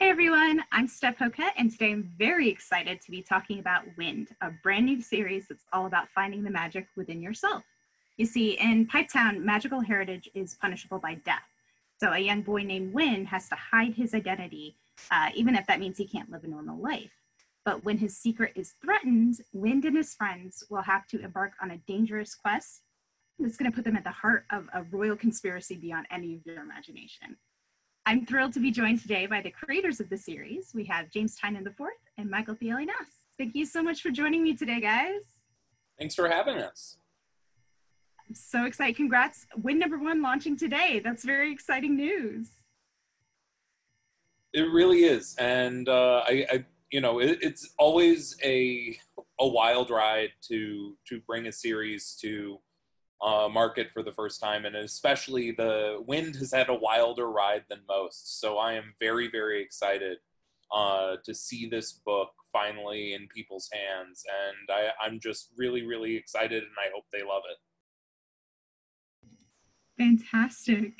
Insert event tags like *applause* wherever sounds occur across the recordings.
Hey everyone, I'm Steph Hocutt, and today I'm very excited to be talking about Wynd, a brand new series that's all about finding the magic within yourself. You see, in Pipetown, magical heritage is punishable by death. So a young boy named Wynd has to hide his identity, uh, even if that means he can't live a normal life. But when his secret is threatened, Wynd and his friends will have to embark on a dangerous quest that's going to put them at the heart of a royal conspiracy beyond any of your imagination. I'm thrilled to be joined today by the creators of the series. We have James Tynion IV and Michael Dialynas. Thank you so much for joining me today, guys. Thanks for having us. I'm so excited. Congrats. Wynd number one launching today. That's very exciting news. It really is. And uh, I, I, you know, it, it's always a, a wild ride to, to bring a series to uh, market for the first time, and especially the Wynd has had a wilder ride than most. So I am very, very excited uh, to see this book finally in people's hands, and I, I'm just really, really excited, and I hope they love it. Fantastic.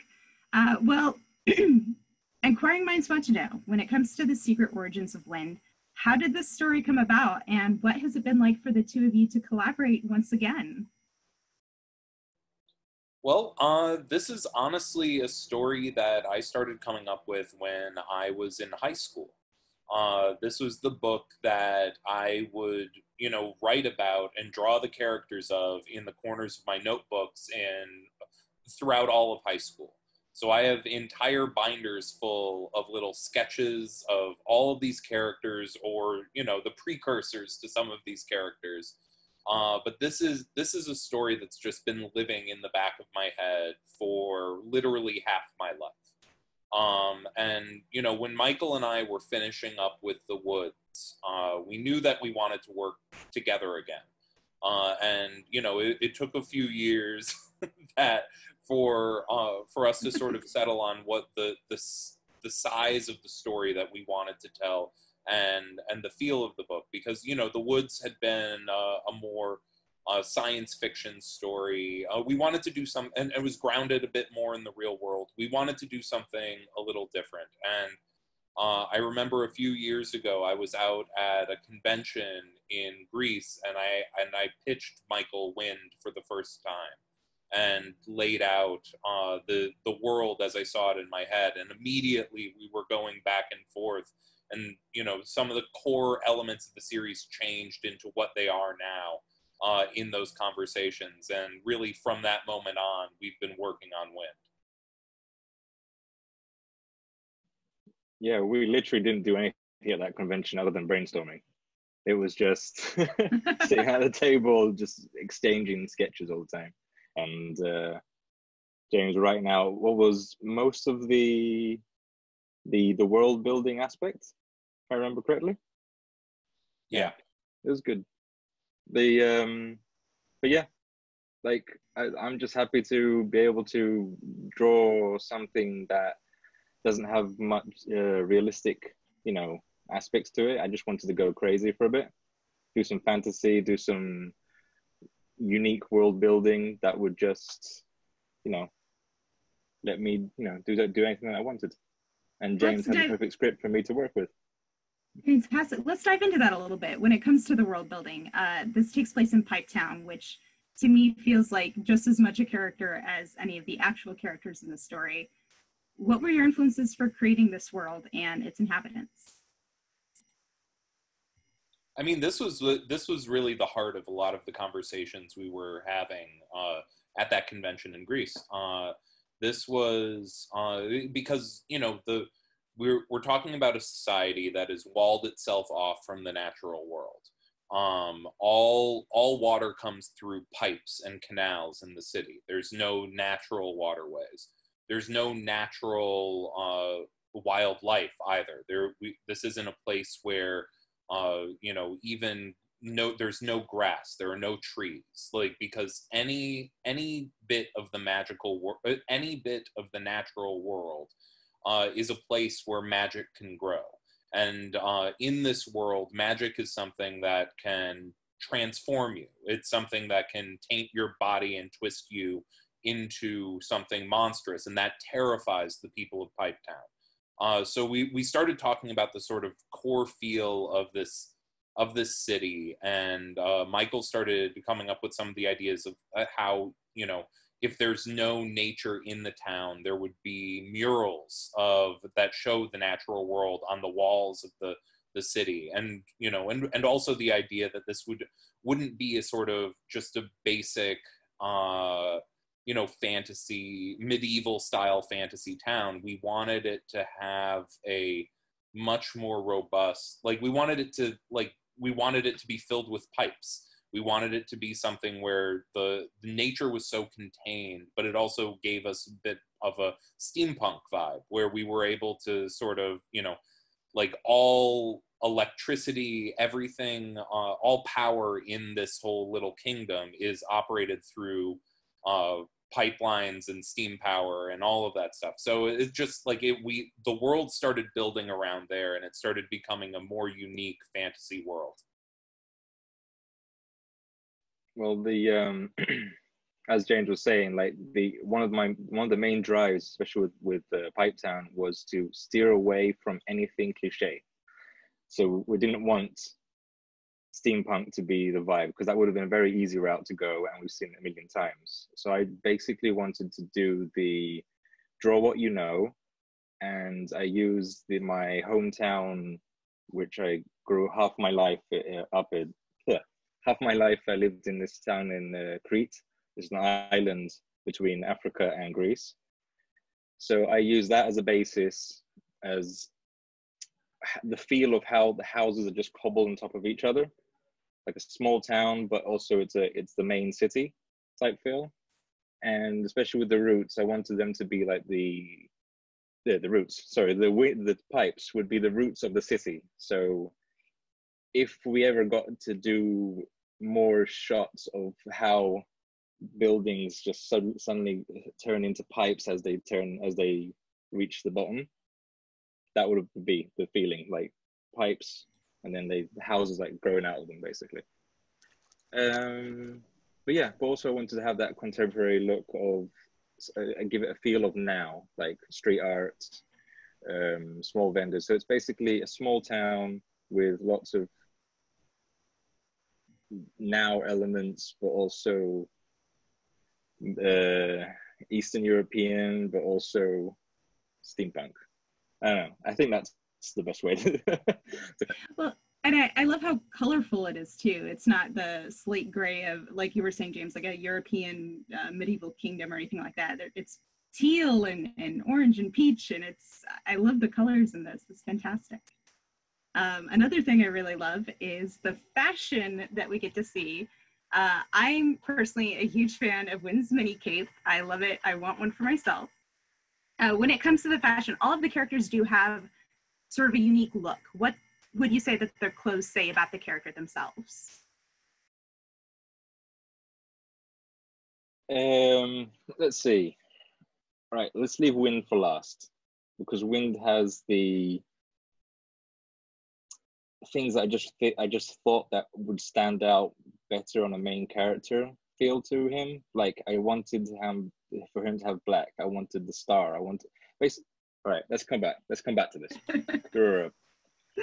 Uh, well, *clears throat* inquiring minds want to know when it comes to the secret origins of Wynd, how did this story come about, and what has it been like for the two of you to collaborate once again? Well, uh, this is honestly a story that I started coming up with when I was in high school. Uh, this was the book that I would, you know, write about and draw the characters of in the corners of my notebooks and throughout all of high school. So I have entire binders full of little sketches of all of these characters or, you know, the precursors to some of these characters uh, but this is this is a story that's just been living in the back of my head for literally half my life. Um, and you know, when Michael and I were finishing up with the Woods, uh, we knew that we wanted to work together again. Uh, and you know, it, it, took a few years *laughs* that for uh, for us to sort of *laughs* settle on what the the the size of the story that we wanted to tell and and the feel of the book because you know the woods had been uh, a more uh, science fiction story. Uh, we wanted to do some and it was grounded a bit more in the real world. We wanted to do something a little different. And uh, i remember a few years ago i was out at a convention in greece and i and i pitched michael Wynd for the first time and laid out uh, the the world as I saw it in my head, and immediately we were going back and forth and you know some of the core elements of the series changed into what they are now uh, in those conversations. And really from that moment on we've been working on Wynd. Yeah we literally didn't do anything at that convention other than brainstorming. It was just *laughs* *laughs* sitting at the table just exchanging sketches all the time. And uh, james right now what was most of the the the world building aspect I remember correctly. Yeah, it was good. The um, but yeah, like I, I'm just happy to be able to draw something that doesn't have much uh, realistic, you know, aspects to it. I just wanted to go crazy for a bit, do some fantasy, do some unique world building that would just, you know, let me, you know, do do anything that I wanted. And James had the perfect script for me to work with. Fantastic. Let's dive into that a little bit. When it comes to the world building, uh, this takes place in Pipetown, which to me feels like just as much a character as any of the actual characters in the story. What were your influences for creating this world and its inhabitants? I mean, this was this was really the heart of a lot of the conversations we were having uh, at that convention in Greece. Uh, this was uh, because you know the we're we're talking about a society that has walled itself off from the natural world. Um, all all water comes through pipes and canals in the city. There's no natural waterways. There's no natural uh, wildlife either. There, we, this isn't a place where uh, you know even no there's no grass there are no trees like because any any bit of the magical world uh, any bit of the natural world uh, is a place where magic can grow. And uh, in this world, magic is something that can transform you. It's something that can taint your body and twist you into something monstrous, and that terrifies the people of Pipetown. Uh, so we we started talking about the sort of core feel of this of this city, and uh, Michael started coming up with some of the ideas of uh, how you know if there's no nature in the town, there would be murals of that show the natural world on the walls of the the city, and you know, and and also the idea that this would wouldn't be a sort of just a basic uh, you know fantasy medieval style fantasy town. We wanted it to have a much more robust like we wanted it to like we wanted it to be filled with pipes we wanted it to be something where the, the nature was so contained but it also gave us a bit of a steampunk vibe where we were able to sort of you know like all electricity everything uh, all power in this whole little kingdom is operated through uh, pipelines and steam power and all of that stuff. So it's just like it we the world started building around there and it started becoming a more unique fantasy world. Well, the um *clears throat* as James was saying, like the one of my one of the main drives, especially with with uh, Pipetown, was to steer away from anything cliche. So we didn't want steampunk to be the vibe because that would have been a very easy route to go and we've seen it a million times so i basically wanted to do the draw what you know and i used the, my hometown which i grew half my life uh, up in half my life i lived in this town in uh, crete it's an island between africa and greece so i use that as a basis as the feel of how the houses are just cobbled on top of each other like a small town, but also it's a it's the main city type feel. And especially with the roots, I wanted them to be like the the, the roots. Sorry, the the pipes would be the roots of the city. So if we ever got to do more shots of how buildings just so, suddenly turn into pipes as they turn as they reach the bottom that would be the feeling like pipes and then they the houses like growing out of them basically. Um, but yeah, but also I wanted to have that contemporary look of uh, give it a feel of now, like street art, um, small vendors. So it's basically a small town with lots of now elements, but also uh, Eastern European, but also steampunk. I don't know. I think that's the best way *laughs* to. well, and I, I love how colorful it is too. It's not the slate gray of, like you were saying, James, like a European uh, medieval kingdom or anything like that. It's teal and, and orange and peach, and it's, I love the colors in this. It's fantastic. Um, another thing I really love is the fashion that we get to see. Uh, I'm personally a huge fan of Wynd's mini cape. I love it. I want one for myself. Uh, when it comes to the fashion, all of the characters do have sort of a unique look. What would you say that their clothes say about the character themselves? Um, let's see. All right, let's leave Wynd for last because Wynd has the things I just th- I just thought that would stand out better on a main character feel to him. Like I wanted him for him to have black. I wanted the star. I wanted basically all right, let's come back. Let's come back to this. *laughs*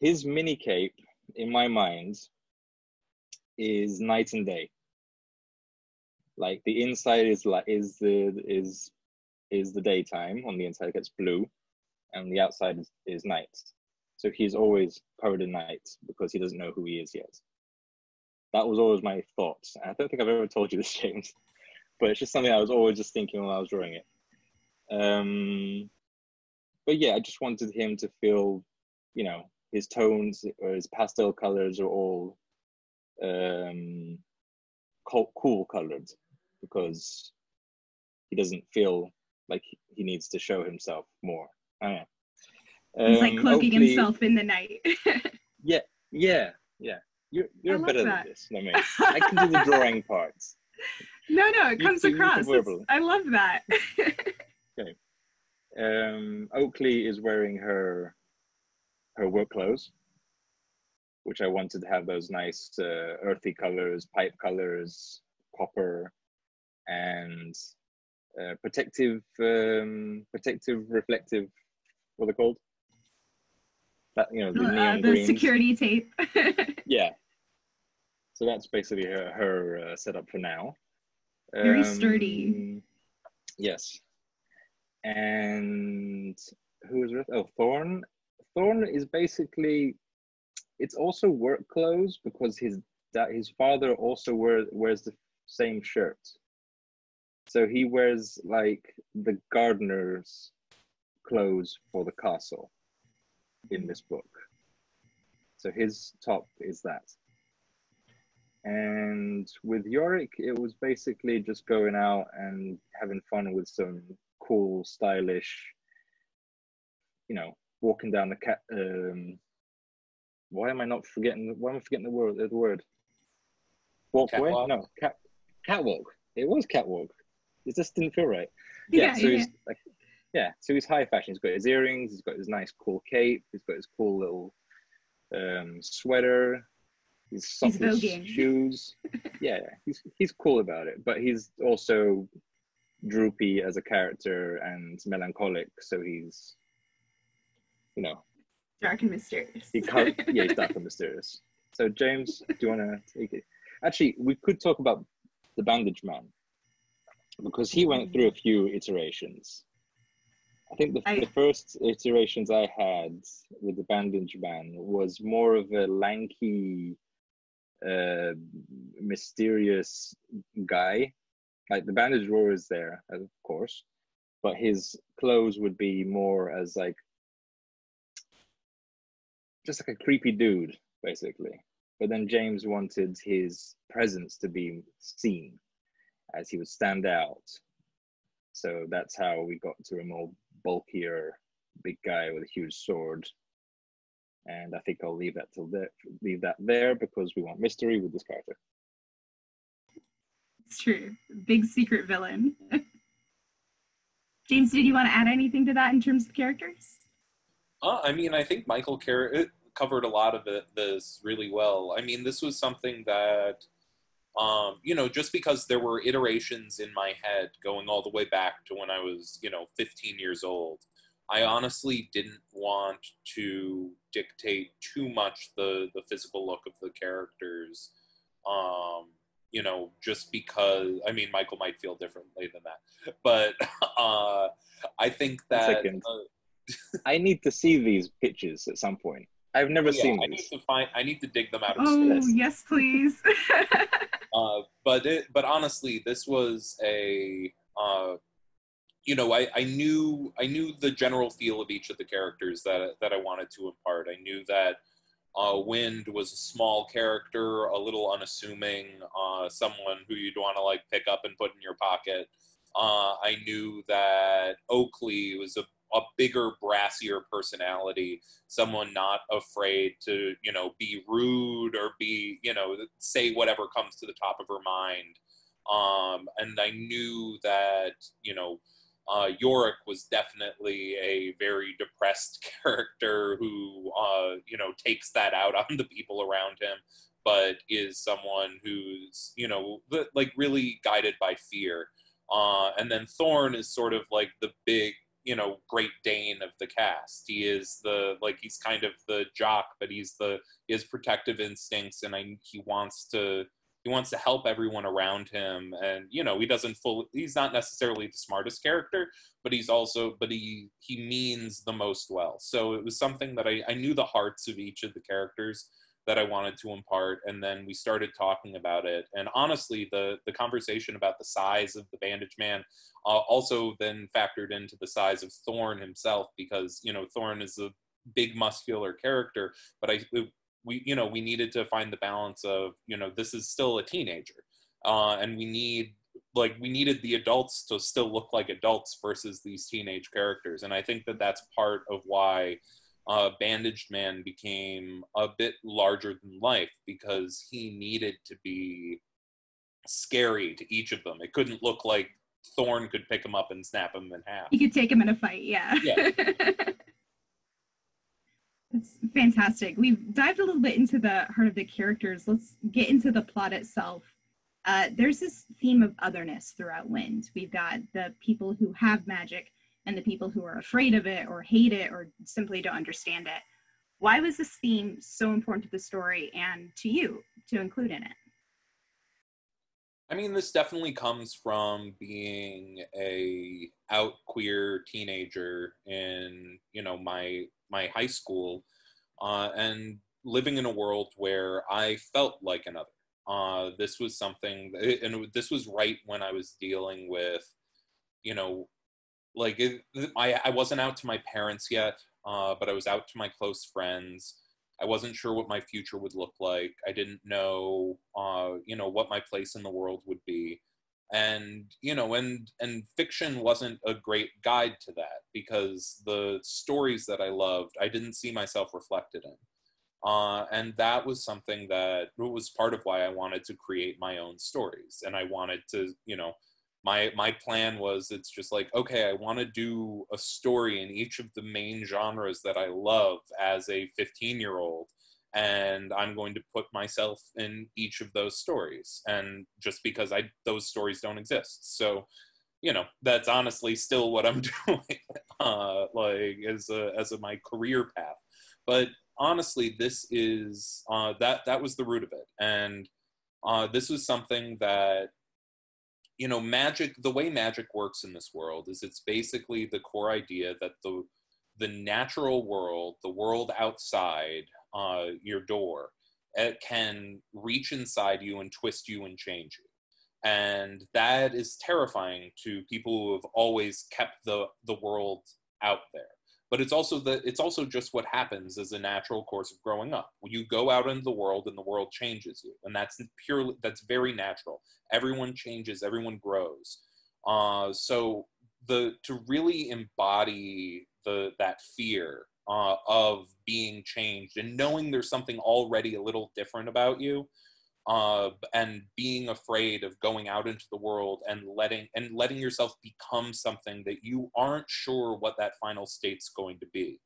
His mini cape, in my mind, is night and day. Like the inside is like is the is is the daytime. On the inside, it gets blue, and the outside is, is night. So he's always covered in night because he doesn't know who he is yet. That was always my thoughts. I don't think I've ever told you this, *laughs* James, but it's just something I was always just thinking while I was drawing it. Um, but yeah, I just wanted him to feel, you know, his tones or his pastel colors are all um, cool, cool colored because he doesn't feel like he needs to show himself more. I don't know. Um, He's like um, cloaking himself in the night. *laughs* yeah, yeah, yeah. You're you're better that. than this. I mean, I can do the drawing parts. *laughs* No, no, it comes across. I love that. *laughs* okay. Um, Oakley is wearing her her work clothes, which I wanted to have those nice uh, earthy colors, pipe colors, copper, and uh, protective, um, protective, reflective what are they're called. That you know the Uh, the greens. security tape. *laughs* Yeah. So that's basically her, her uh, setup for now. Very sturdy. Um, Yes. And who is with? Oh, Thorn. Thorn is basically. It's also work clothes because his that his father also wear, wears the same shirt. So he wears like the gardener's clothes for the castle in this book. So his top is that. And with Yorick, it was basically just going out and having fun with some cool, stylish, you know, walking down the cat. Um, why am I not forgetting? Why am I forgetting the word? The word. Walkway? Catwalk? No, cat. Catwalk. It was catwalk. It just didn't feel right. Yeah. Yeah, so yeah. he's like, yeah. So he's high fashion. He's got his earrings. He's got his nice, cool cape. He's got his cool little um, sweater. His soft shoes. yeah, *laughs* yeah, he's he's cool about it, but he's also droopy as a character and melancholic. So he's, you know, Dark and mysterious. he can't. *laughs* yeah, he's dark and mysterious. So James, do you want to take it? Actually, we could talk about the Bandage Man because he went through a few iterations. I think the, I- the first iterations I had with the Bandage Man was more of a lanky, uh, mysterious guy. Like the bandage drawer is there, of course, but his clothes would be more as like just like a creepy dude, basically. But then James wanted his presence to be seen as he would stand out. So that's how we got to a more bulkier, big guy with a huge sword. And I think I'll leave that till there, leave that there because we want mystery with this character. It's true. Big secret villain. *laughs* James, did you want to add anything to that in terms of characters? Uh, I mean, I think Michael Car- covered a lot of it, this really well. I mean, this was something that, um, you know, just because there were iterations in my head going all the way back to when I was, you know, 15 years old, I honestly didn't want to dictate too much the the physical look of the characters. Um, you know, just because I mean, Michael might feel differently than that, but *laughs* uh, I think that. uh, *laughs* I need to see these pictures at some point. I've never yeah, seen I need to find. I need to dig them out of Oh, Yes. yes, please. *laughs* Uh, but it, but honestly, this was a, uh, you know, I, I knew I knew the general feel of each of the characters that that I wanted to impart. I knew that uh, Wynd was a small character, a little unassuming, uh, someone who you'd want to like pick up and put in your pocket. Uh, I knew that Oakley was a, a bigger, brassier personality, someone not afraid to, you know, be rude or be, you know, say whatever comes to the top of her mind. Um, and I knew that, you know, uh, Yorick was definitely a very depressed *laughs* character who, uh, you know, takes that out on the people around him, but is someone who's, you know, like really guided by fear. Uh, and then Thorn is sort of like the big, you know, Great Dane of the cast. He is the like he's kind of the jock, but he's the his protective instincts, and I he wants to he wants to help everyone around him, and you know he doesn't fully he's not necessarily the smartest character, but he's also but he he means the most well. So it was something that I I knew the hearts of each of the characters that I wanted to impart, and then we started talking about it. And honestly, the the conversation about the size of the Bandage Man uh, also then factored into the size of Thorn himself, because you know Thorn is a big muscular character, but I we you know we needed to find the balance of you know this is still a teenager, uh, and we need like we needed the adults to still look like adults versus these teenage characters, and I think that that's part of why uh, Bandaged Man became a bit larger than life because he needed to be scary to each of them. It couldn't look like Thorn could pick him up and snap him in half. you could take him in a fight, yeah. Yeah. *laughs* It's fantastic. We've dived a little bit into the heart of the characters. Let's get into the plot itself. Uh, there's this theme of otherness throughout Wynd. We've got the people who have magic and the people who are afraid of it or hate it or simply don't understand it. Why was this theme so important to the story and to you to include in it? I mean, this definitely comes from being a out queer teenager in you know my my high school, uh, and living in a world where I felt like another. Uh, this was something, and this was right when I was dealing with, you know, like it, I I wasn't out to my parents yet, uh, but I was out to my close friends. I wasn't sure what my future would look like. I didn't know, uh, you know, what my place in the world would be, and you know, and and fiction wasn't a great guide to that because the stories that I loved, I didn't see myself reflected in, uh, and that was something that was part of why I wanted to create my own stories, and I wanted to, you know, my my plan was it's just like okay i want to do a story in each of the main genres that i love as a 15 year old and i'm going to put myself in each of those stories and just because i those stories don't exist. So you know that's honestly still what i'm *laughs* doing uh like as a as a my career path. But honestly this is uh that that was the root of it. And uh this was something that you know, magic, the way magic works in this world is it's basically the core idea that the the natural world, the world outside uh, your door, it can reach inside you and twist you and change you. And that is terrifying to people who have always kept the, the world out there but it's also the it's also just what happens as a natural course of growing up. You go out into the world and the world changes you and that's purely that's very natural. Everyone changes everyone grows. Uh, so the to really embody the that fear uh, of being changed and knowing there's something already a little different about you uh, and being afraid of going out into the world and letting and letting yourself become something that you aren't sure what that final state's going to be.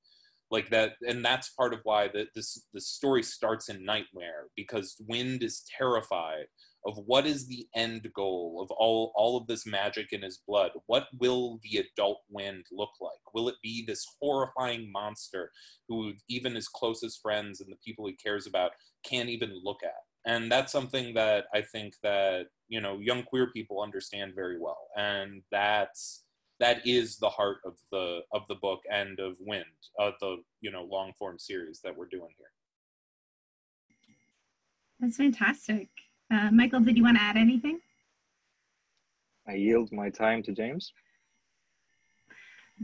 Like that and that's part of why the, this the story starts in nightmare because Wynd is terrified of what is the end goal of all all of this magic in his blood. What will the adult Wynd look like? Will it be this horrifying monster who even his closest friends and the people he cares about can't even look at and that's something that i think that you know young queer people understand very well. And that's that is the heart of the of the book and of Wynd of the you know long form series that we're doing here. That's fantastic. Uh, michael did you want to add anything? I yield my time to james.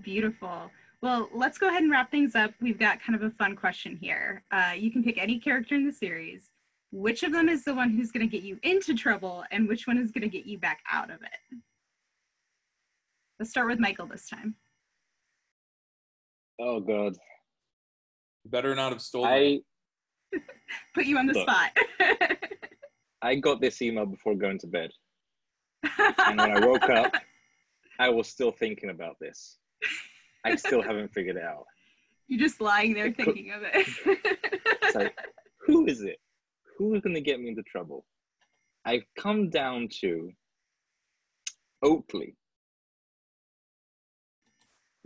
Beautiful. Well, let's go ahead and wrap things up. We've got kind of a fun question here. Uh, you can pick any character in the series which of them is the one who's going to get you into trouble and which one is going to get you back out of it? Let's start with Michael this time. Oh God. You better not have stolen. I *laughs* put you on the look, spot. *laughs* I got this email before going to bed. and when I woke up, *laughs* I was still thinking about this. I still haven't figured it out. You're just lying there thinking of it. it's like, who is it? Who's going to get me into trouble? I've come down to Oakley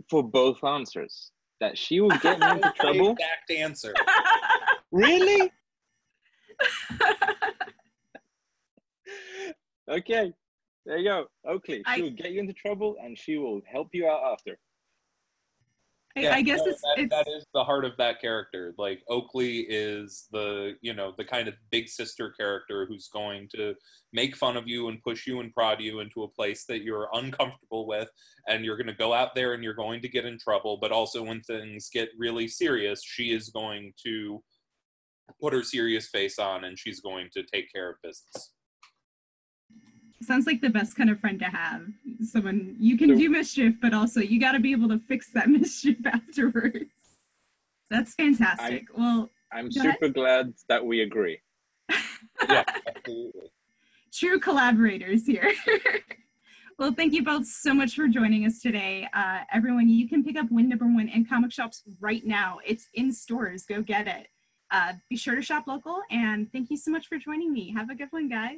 for both answers. That she will get me into *laughs* trouble. Exact answer. *laughs* really? *laughs* okay, there you go. Oakley. She I... will get you into trouble, and she will help you out after. I, yeah, I guess no, it's, that, it's that is the heart of that character. Like Oakley is the you know the kind of big sister character who's going to make fun of you and push you and prod you into a place that you're uncomfortable with, and you're going to go out there and you're going to get in trouble. But also when things get really serious, she is going to put her serious face on and she's going to take care of business sounds like the best kind of friend to have. Someone you can do mischief, but also you got to be able to fix that *laughs* mischief afterwards. That's fantastic. I'm, well, I'm super ahead. glad that we agree. *laughs* yeah, absolutely. True collaborators here. *laughs* well, thank you both so much for joining us today. Uh, everyone, you can pick up Wynd Number One in comic shops right now. It's in stores. Go get it. Uh, be sure to shop local, and thank you so much for joining me. Have a good one, guys.